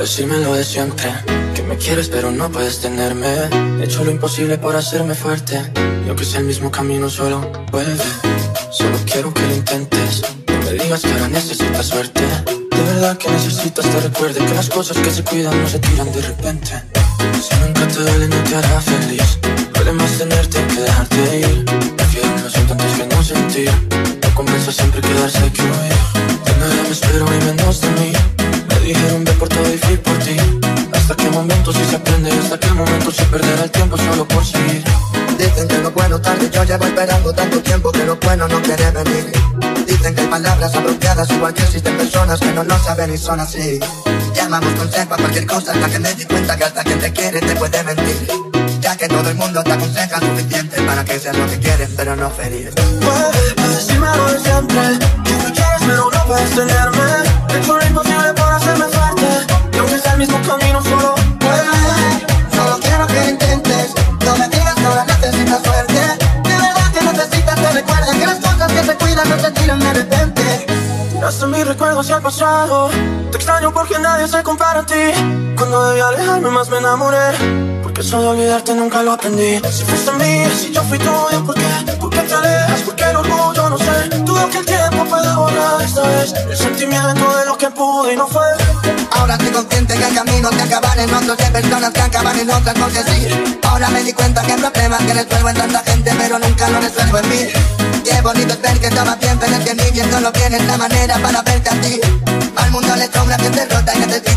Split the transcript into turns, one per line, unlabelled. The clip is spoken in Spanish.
decirme lo de siempre. Que me quieres pero no puedes tenerme. He hecho lo imposible por hacerme fuerte. Y aunque sea el mismo camino solo vuelve. Solo quiero que lo intentes. No me digas que ahora necesitas suerte. De verdad que necesitas te recuerde Que las cosas que se cuidan no se tiran de repente. Si nunca te duele no te hará feliz. Duele más tenerte que dejarte ir. Prefiero lo siento antes que no sentir. No compensa siempre quedarse que huir De nada me espero y menos de mí Se perderá el tiempo solo por seguir.
Dicen que lo bueno tarde Yo llevo esperando tanto tiempo que lo bueno no quiere venir. Dicen que hay palabras apropiadas Igual que existen personas que no lo saben y son así. Llamamos consejo a cualquier cosa Hasta que me di cuenta que hasta quien te quiere te puede mentir. Ya que todo el mundo te aconseja suficiente Para que seas lo que quieres pero no ferir
Hasta mis recuerdos y el pasado. Te extraño porque nadie se compara a ti. Cuando debí alejarme más me enamoré. Porque eso de olvidarte nunca lo aprendí. Si fuiste mí, si yo fui tuyo ¿Por qué? ¿Por qué te alejas? ¿Por qué el orgullo? No sé. Dudo que el tiempo puede borrar esta vez El sentimiento de lo que pude y no fue.
Ahora estoy consciente que hay caminos que acaban en otros Y personas que acaban en otras porque sí Ahora me di cuenta que hay problemas que resuelvo en tanta gente Pero nunca lo resuelvo en mí. Bonito es ver que estaba bien Que solo tienes la manera para verte a ti. Al mundo le sobra que te rota y de verdad